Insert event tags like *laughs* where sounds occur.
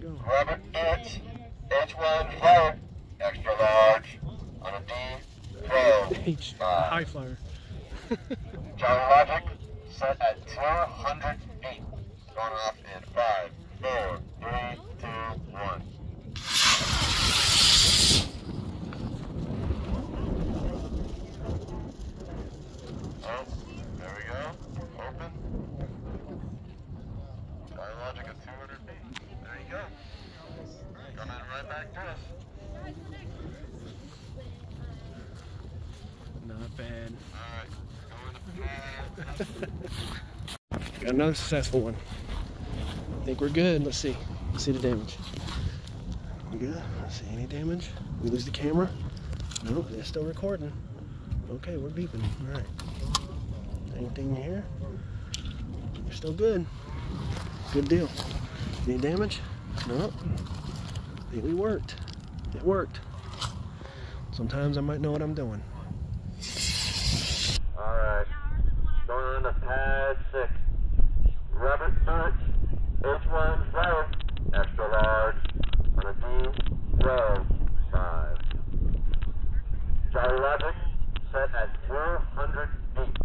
it go? Robert Itz, H1 flyer, extra large, on a D, pro, H, five. high flyer. Jolly Logic, set at 200 feet. Going off in five, four, three, two, one. Oh, there we go. Open. Jolly Logic at 200 feet. Go. Coming right back to us. Not bad. To *laughs* Got another successful one. I think we're good. Let's see. Let's see the damage. We good? See any damage. We lose the camera? Nope, it's still recording. Okay, we're beeping. All right. Anything here? We're still good. Good deal. Any damage? No, it worked. It worked. Sometimes I might know what I'm doing. All right, going on the pad six. Robert Birch, this one's fire, extra large, on a D12 5. Gyrotic set at 400 feet.